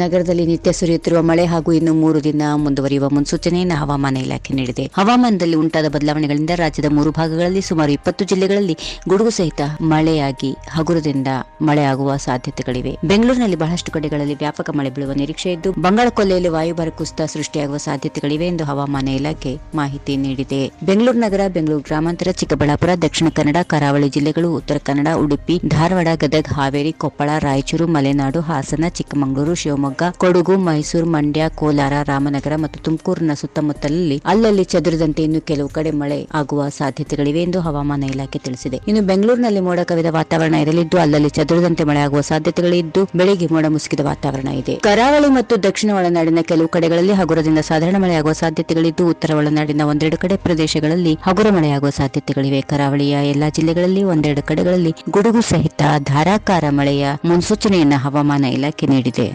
ನಗರದಲ್ಲಿ ನಿತ್ಯ ಸುರಿಯುತ್ತಿರುವ ಮಳೆ ಹಾಗೂ ಇನ್ನು ಮೂರು ದಿನ ಮುಂದುವರಿಯುವ ಮುನ್ಸೂಚನೆಯನ್ನು ಹವಾಮಾನ ಇಲಾಖೆ ನೀಡಿದೆ. ಹವಾಮಾನದಲ್ಲಿ ಉಂಟಾದ ಬದಲಾವಣೆಗಳಿಂದ ರಾಜ್ಯದ ಮೂರು ಭಾಗಗಳಲ್ಲಿ ಸುಮಾರು ಇಪ್ಪತ್ತು ಜಿಲ್ಲೆಗಳಲ್ಲಿ ಗುಡುಗು ಸಹಿತ ಮಳೆಯಾಗಿ ಹಗುರದಿಂದ ಮಳೆಯಾಗುವ ಸಾಧ್ಯತೆಗಳಿವೆ. ಬೆಂಗಳೂರಿನಲ್ಲಿ ಬಹಳಷ್ಟು ಕಡೆಗಳಲ್ಲಿ ವ್ಯಾಪಕ ಮಳೆ ಬೀಳುವ ನಿರೀಕ್ಷೆ ಇದ್ದು, ಬಂಗಾಳ ಕೊಲ್ಲೆಯಲ್ಲಿ ವಾಯುಭಾರ ಕುಸಿತ ಸೃಷ್ಟಿಯಾಗುವ ಸಾಧ್ಯತೆಗಳಿವೆ ಎಂದು ಹವಾಮಾನ ಇಲಾಖೆ ಮಾಹಿತಿ ನೀಡಿದೆ. ಬೆಂಗಳೂರು ನಗರ, ಬೆಂಗಳೂರು ಗ್ರಾಮಾಂತರ, ಚಿಕ್ಕಬಳ್ಳಾಪುರ, ದಕ್ಷಿಣ ಕನ್ನಡ, ಕರಾವಳಿ ಜಿಲ್ಲೆಗಳು, ಉತ್ತರ ಕನ್ನಡ, ಉಡುಪಿ, ಧಾರವಾಡ, ಗದಗ, ಹಾವೇರಿ, ಕೊಪ್ಪಳ, ರಾಯಚೂರು, ಮಲೆನಾಡು, ಹಾಸನ, ಚಿಕ್ಕಮಗಳೂರು, ಶಿವಮೊಗ್ಗ ಕೊಡಗು, ಮೈಸೂರು, ಮಂಡ್ಯ, ಕೋಲಾರ, ರಾಮನಗರ ಮತ್ತು ತುಮಕೂರಿನ ಸುತ್ತಮುತ್ತಲಲ್ಲಿ ಅಲ್ಲಲ್ಲಿ ಚದುರಿದಂತೆ ಇನ್ನು ಕೆಲವು ಕಡೆ ಮಳೆ ಆಗುವ ಸಾಧ್ಯತೆಗಳಿವೆ ಎಂದು ಹವಾಮಾನ ಇಲಾಖೆ ತಿಳಿಸಿದೆ. ಇನ್ನು ಬೆಂಗಳೂರಿನಲ್ಲಿ ಮೋಡ ಕವಿದ ವಾತಾವರಣ ಇರಲಿದ್ದು, ಅಲ್ಲಲ್ಲಿ ಚದುರಿದಂತೆ ಆಗುವ ಸಾಧ್ಯತೆಗಳಿದ್ದು ಬೆಳಿಗ್ಗೆ ಮೋಡ ಮುಸುಕಿದ ವಾತಾವರಣ ಇದೆ. ಕರಾವಳಿ ಮತ್ತು ದಕ್ಷಿಣ ಒಳನಾಡಿನ ಕೆಲವು ಕಡೆಗಳಲ್ಲಿ ಹಗುರದಿಂದ ಸಾಧಾರಣ ಮಳೆಯಾಗುವ ಸಾಧ್ಯತೆಗಳಿದ್ದು ಉತ್ತರ ಒಳನಾಡಿನ ಒಂದೆರಡು ಕಡೆ ಪ್ರದೇಶಗಳಲ್ಲಿ ಹಗುರ ಮಳೆಯಾಗುವ ಸಾಧ್ಯತೆಗಳಿವೆ. ಕರಾವಳಿಯ ಎಲ್ಲಾ ಜಿಲ್ಲೆಗಳಲ್ಲಿ ಒಂದೆರಡು ಕಡೆಗಳಲ್ಲಿ ಗುಡುಗು ಸಹಿತ ಧಾರಾಕಾರ ಮಳೆಯ ಮುನ್ಸೂಚನೆಯನ್ನು ಹವಾಮಾನ ಇಲಾಖೆ ನೀಡಿದೆ.